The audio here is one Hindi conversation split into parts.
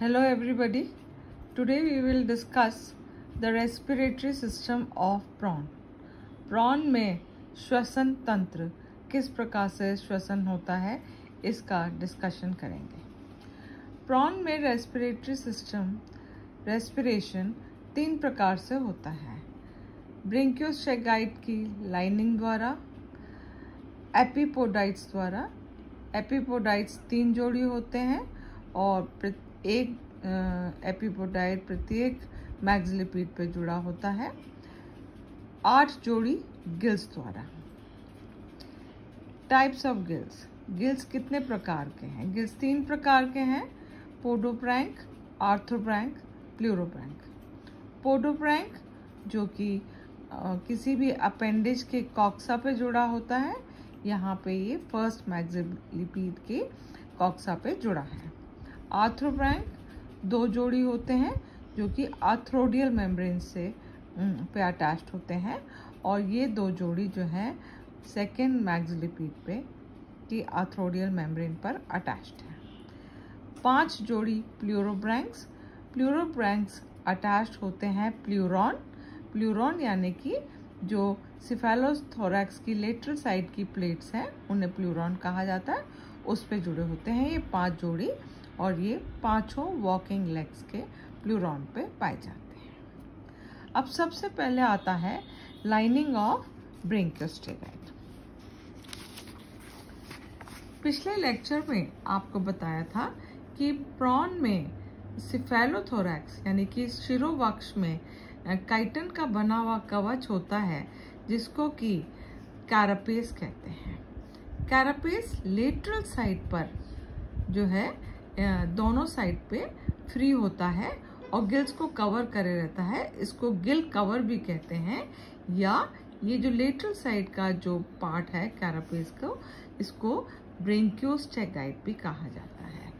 Hello, everybody. Today we will discuss the respiratory system of prawn. prawn में श्वसन तंत्र किस प्रकार से श्वसन होता है, इसका डिस्कशन करेंगे प्रॉन में रेस्पिरेटरी सिस्टम रेस्पिरेशन तीन प्रकार से होता है ब्रिंक्योस्टेगाइट की लाइनिंग द्वारा एपिपोडाइट्स द्वारा एपिपोडाइट्स तीन जोड़ी होते हैं और एक एपिपोडाइट प्रत्येक मैग्जिलिपीड पर जुड़ा होता है। आठ जोड़ी गिल्स द्वारा। टाइप्स ऑफ़ गिल्स गिल्स कितने प्रकार के हैं? गिल्स तीन प्रकार के हैं। पोडोप्रैंक आर्थोप्रैंक प्लूरोप्रैंक पोडोप्रैंक जो कि किसी भी अपेंडिज के कॉक्सा पे जुड़ा होता है, यहाँ पे ये फ़र्स्ट मैग्जिलिपीड के कॉक्सा पे जुड़ा है। आर्थ्रोब्रैंक दो जोड़ी होते हैं, जो कि आर्थ्रोडियल मेम्ब्रेन से पे अटैच्ड होते हैं। और ये दो जोड़ी जो है, सेकेंड मैग्जिलिपीड पे, की आर्थ्रोडियल मेम्ब्रेन पर अटैच्ड है। पाँच जोड़ी प्लूरोब्रैंक्स प्लूरोब्रैंक्स अटैच्ड होते हैं प्लूरॉन। प्लूरॉन यानी कि जो सिफेलोथोरैक्स की लेटरल साइड की प्लेट्स हैं, उन्हें प्लूरॉन कहा जाता है, उस पर जुड़े होते हैं ये पाँच जोड़ी। और ये पाँचों वॉकिंग लेग्स के प्लूरॉन पे पाए जाते हैं। अब सबसे पहले आता है लाइनिंग ऑफ़ ब्रिंकोस्टेगाइट पिछले लेक्चर में आपको बताया था कि प्रॉन में सिफेलोथोरैक्स यानी कि शिरोवक्ष में काइटन का बना हुआ कवच होता है, जिसको कि कैरापेस कहते हैं। कैरापेस लेटरल साइड पर जो है दोनों साइड पे फ्री होता है और गिल्स को कवर करे रहता है। इसको गिल कवर भी कहते हैं। या ये जो लेटरल साइड का जो पार्ट है, कैरापेस को, इसको ब्रेंक्योस्टेगाइट भी कहा जाता है।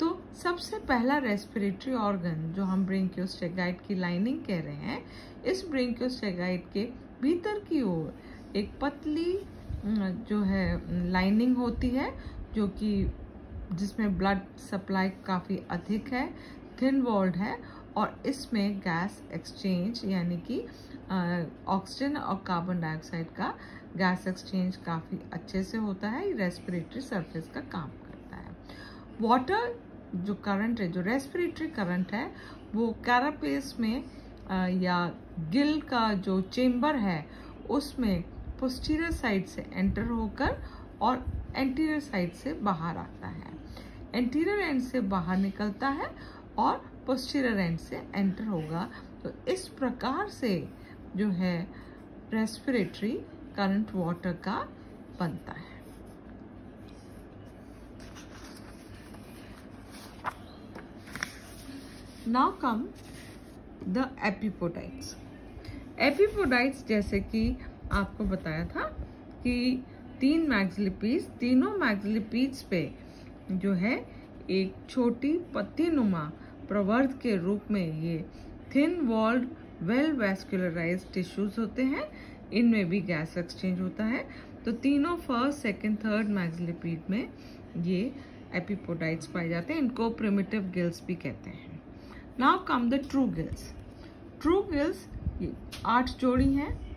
तो सबसे पहला रेस्पिरेटरी ऑर्गन जो हम ब्रेंक्योस्टेगाइट की लाइनिंग कह रहे हैं, इस ब्रेंक्योस्टेगाइट के भीतर की ओर एक पतली जो है, लाइनिंग होती है, जो कि जिसमें ब्लड सप्लाई काफ़ी अधिक है थिन वॉल्ड है और इसमें गैस एक्सचेंज यानी कि ऑक्सीजन और कार्बन डाइऑक्साइड का गैस एक्सचेंज काफ़ी अच्छे से होता है रेस्पिरेटरी सरफेस का काम करता है। वाटर जो करंट है जो रेस्पिरेटरी करंट है वो कैरापेस में आ, या गिल का जो चेम्बर है उसमें पोस्टीरियर साइड से एंटर होकर और एंटीरियर साइड से बाहर आता है। एंटीरियर एंड से बाहर निकलता है और पोस्टीरियर एंड से एंटर होगा। तो इस प्रकार से जो है रेस्पिरेटरी करंट वाटर का बनता है। नाउ कम द एपिपोडाइट्स एपिपोडाइट्स जैसे कि आपको बताया था कि तीन मैग्जिलिपीज तीनों मैग्जिलिपीज पे जो है, एक छोटी पत्ती नुमा प्रवर्ध के रूप में ये thin walled well vascularise tissues होते हैं। इनमें भी गैस एक्सचेंज होता है। तो तीनों फ़र्स्ट सेकंड थर्ड मैग्जिलिपीड में ये एपिपोडाइट्स पाए जाते हैं। इनको प्रिमिटिव गिल्स भी कहते हैं। Now come the true gills true gills ये आठ जोड़ी हैं।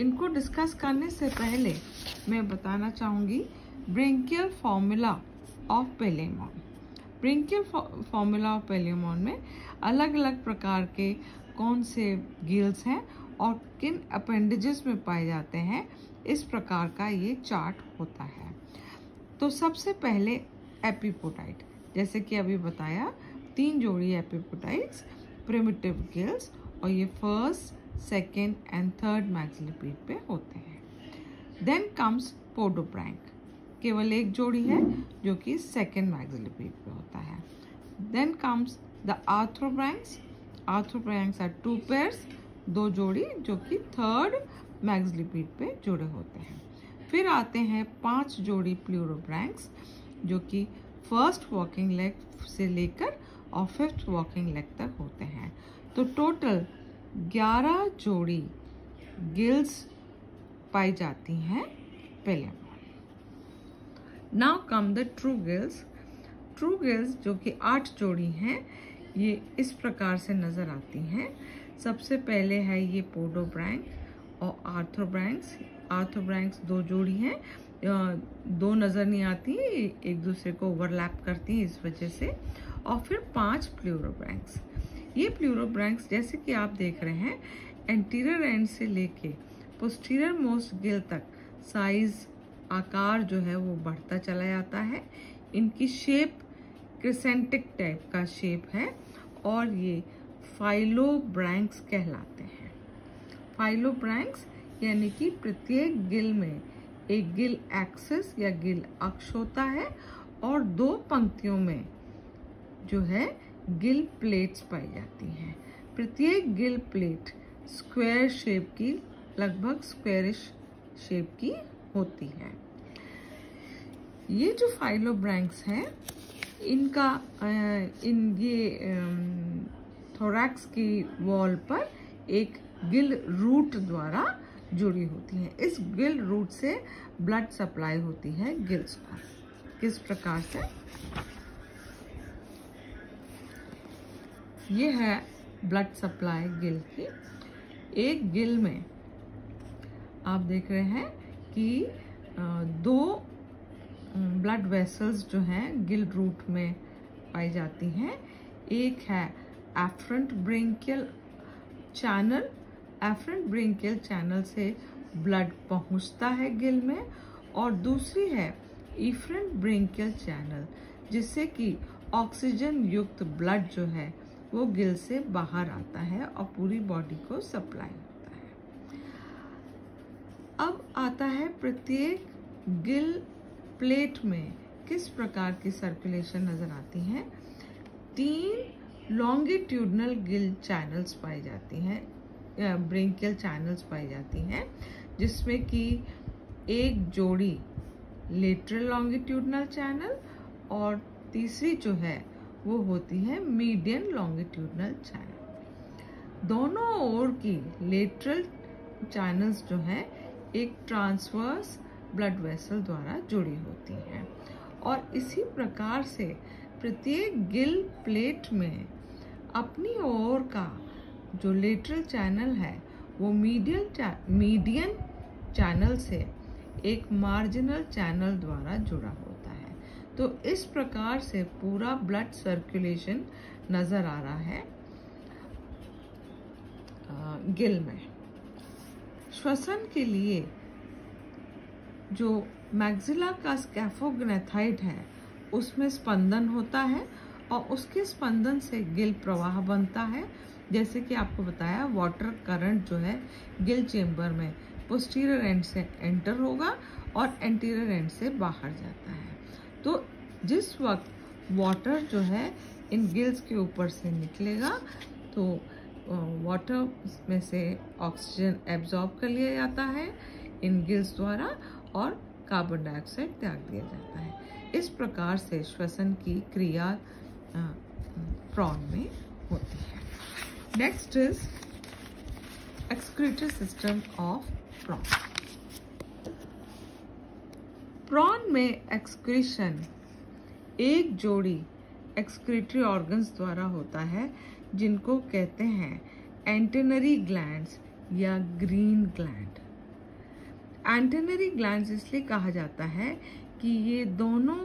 इनको डिस्कस करने से पहले मैं बताना चाहूँगी branchial formula of Palaemon branchial formula of Palaemon में अलग अलग प्रकार के कौन से गिल्स हैं और किन अपेंडेजेस में पाए जाते हैं, इस प्रकार का ये चार्ट होता है। तो सबसे पहले एपिपोटाइट जैसे कि अभी बताया, तीन जोड़ी एपिपोटाइट्स प्रिमिटिव गिल्स और ये first second and third maxilliped पे होते हैं। देन कम्स पोडोप्रैंक केवल एक जोड़ी है, जो कि सेकेंड मैग्जिलिपीड पे होता है। Then comes the arthrobranchs arthrobranchs are two pairs दो जोड़ी, जो कि थर्ड मैग्जिलिपीड पे जुड़े होते हैं। फिर आते हैं पाँच जोड़ी प्लूरोब्रैंक्स जो कि फ़र्स्ट वॉकिंग लेग से लेकर और फिफ्थ वॉकिंग लेग तक होते हैं। तो टोटल ग्यारह जोड़ी गिल्स पाई जाती हैं पहले। Now come the true gills. True gills जो कि आठ जोड़ी हैं, ये इस प्रकार से नज़र आती हैं। सबसे पहले है ये पोडोब्रैंक और आर्थोब्रैंक्स। आर्थोब्रैंक्स दो जोड़ी हैं। दो नज़र नहीं आती, एक दूसरे को ओवरलैप करती हैं इस वजह से। और फिर पाँच प्लूरोब्रैंक्स ये प्लूरोब्रैंक्स जैसे कि आप देख रहे हैं एंटीरियर एंड से लेके पोस्टीरियर मोस्ट गिल तक साइज़ आकार जो है वो बढ़ता चला जाता है। इनकी शेप क्रिसेंटिक टाइप का शेप है और ये फाइलोब्रैंक्स कहलाते हैं। फाइलोब्रैंक्स यानी कि प्रत्येक गिल में एक गिल एक्सिस या गिल अक्ष होता है और दो पंक्तियों में जो है गिल प्लेट्स पाई जाती हैं। प्रत्येक गिल प्लेट स्क्वायर शेप की, लगभग स्क्वायरिश शेप की होती है। ये जो फाइलोब्रैंक्स हैं, इनका इन ये थोरैक्स की वॉल पर एक गिल रूट द्वारा जुड़ी होती हैं। इस गिल रूट से ब्लड सप्लाई होती है गिल्स को किस प्रकार से? ये है ब्लड सप्लाई गिल की। एक गिल में आप देख रहे हैं कि दो ब्लड वेसल्स जो हैं गिल रूट में पाई जाती हैं। एक है afferent branchial channel afferent branchial channel से ब्लड पहुँचता है गिल में, और दूसरी है इफ्रंट ब्रिंकियल चैनल जिससे कि ऑक्सीजन युक्त ब्लड जो है, वो गिल से बाहर आता है और पूरी बॉडी को सप्लाई आता है प्रत्येक गिल प्लेट में। किस प्रकार की सर्कुलेशन नज़र आती है? तीन लॉन्गिट्यूडनल गिल चैनल्स पाई जाती हैं ब्रिंकियल चैनल्स पाई जाती हैं, जिसमें कि एक जोड़ी लेटरल लॉन्गिट्यूडनल चैनल और तीसरी जो है, वो होती है मीडियन लॉन्गिट्यूडनल चैनल दोनों ओर की लेटरल चैनल्स जो है एक ट्रांसवर्स ब्लड वेसल द्वारा जुड़ी होती हैं। और इसी प्रकार से प्रत्येक गिल प्लेट में अपनी ओर का जो लेटरल चैनल है, वो मीडियन मीडियन चैनल से एक मार्जिनल चैनल द्वारा जुड़ा होता है। तो इस प्रकार से पूरा ब्लड सर्कुलेशन नज़र आ रहा है गिल में। श्वसन के लिए जो मैग्जिला का स्कैफोग्नेथाइड है, उसमें स्पंदन होता है और उसके स्पंदन से गिल प्रवाह बनता है। जैसे कि आपको बताया वाटर करंट जो है, गिल चेम्बर में पोस्टीरियर एंड से एंटर होगा और एंटीरियर एंड से बाहर जाता है। तो जिस वक्त वाटर जो है, इन गिल्स के ऊपर से निकलेगा तो वाटर में से ऑक्सीजन एब्जॉर्ब कर लिया जाता है, इन गिल्स द्वारा और कार्बन डाइऑक्साइड त्याग दिया जाता है। इस प्रकार से श्वसन की क्रिया प्रॉन में होती है। Next is excretory system of prawn prawn में एक्सक्रीशन एक जोड़ी एक्सक्रीटरी ऑर्गन्स द्वारा होता है, जिनको कहते हैं एंटेनरी ग्लैंड्स या ग्रीन ग्लैंड एंटेनरी ग्लैंड्स इसलिए कहा जाता है कि ये दोनों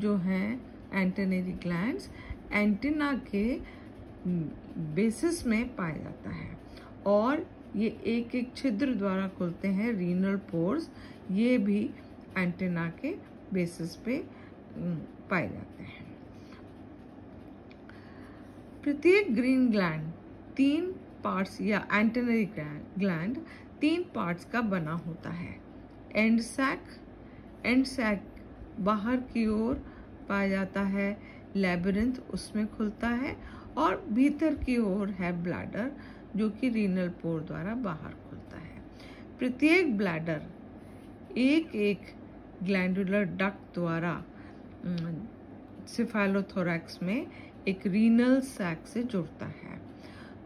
जो हैं एंटेनरी ग्लैंड्स एंटेना के बेसिस में पाया जाता है. और ये एक एक छिद्र द्वारा खुलते हैं रीनल पोर्स ये भी एंटेना के बेसिस पे पाए जाते हैं. प्रत्येक ग्रीन ग्लैंड तीन पार्ट्स या एंटेनरी ग्लैंड तीन पार्ट्स का बना होता है। एंड सैक एंड सैक बाहर की ओर पाया जाता है, लेबरिंथ उसमें खुलता है और भीतर की ओर है ब्लैडर, जो कि रीनल पोर द्वारा बाहर खुलता है। प्रत्येक ब्लैडर एक एक ग्लैंडुलर डक्ट द्वारा सिफालोथोरैक्स में एक रीनल सैक से जुड़ता है।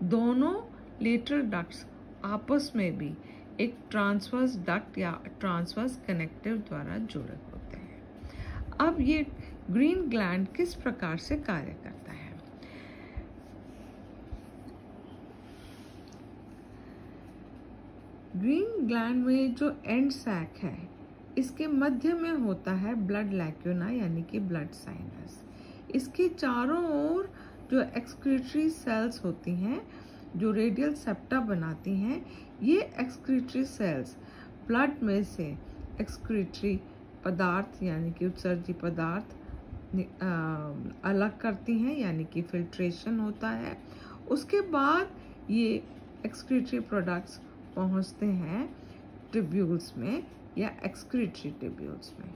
दोनों लेटरल डक्ट्स आपस में भी एक ट्रांसवर्स डक्ट या ट्रांसवर्स कनेक्टिव द्वारा जुड़े होते हैं। अब ये ग्रीन ग्लैंड किस प्रकार से कार्य करता है? ग्रीन ग्लैंड में जो एंड सैक है, इसके मध्य में होता है ब्लड लैक्यूना यानी कि ब्लड साइनस इसके चारों ओर जो एक्सक्रीटरी सेल्स होती हैं, जो रेडियल सेप्टा बनाती हैं, ये एक्सक्रीटरी सेल्स ब्लड में से एक्सक्रीटरी पदार्थ, यानी कि उत्सर्जी पदार्थ अलग करती हैं, यानी कि फिल्ट्रेशन होता है। उसके बाद ये एक्सक्रीटरी प्रोडक्ट्स पहुँचते हैं ट्रिब्यूल्स में या एक्सक्रीटरी ट्रिब्यूल्स में।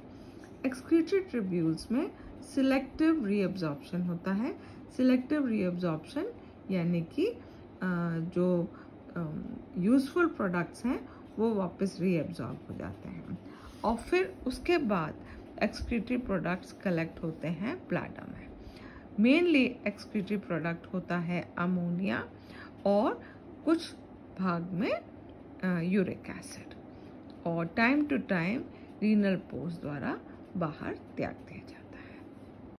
एक्सक्रीटरी ट्रिब्यूल्स में सिलेक्टिव रीअब्जॉर्प्शन होता है। सिलेक्टिव रीअब्जॉर्प्शन यानी कि जो यूज़फुल प्रोडक्ट्स हैं, वो वापस रीअब्जॉर्ब हो जाते हैं। और फिर उसके बाद एक्सक्रीटरी प्रोडक्ट्स कलेक्ट होते हैं ब्लैडर में। मेनली एक्सक्रीटरी प्रोडक्ट होता है अमोनिया और कुछ भाग में यूरिक एसिड और time to time renal post द्वारा बाहर त्यागते है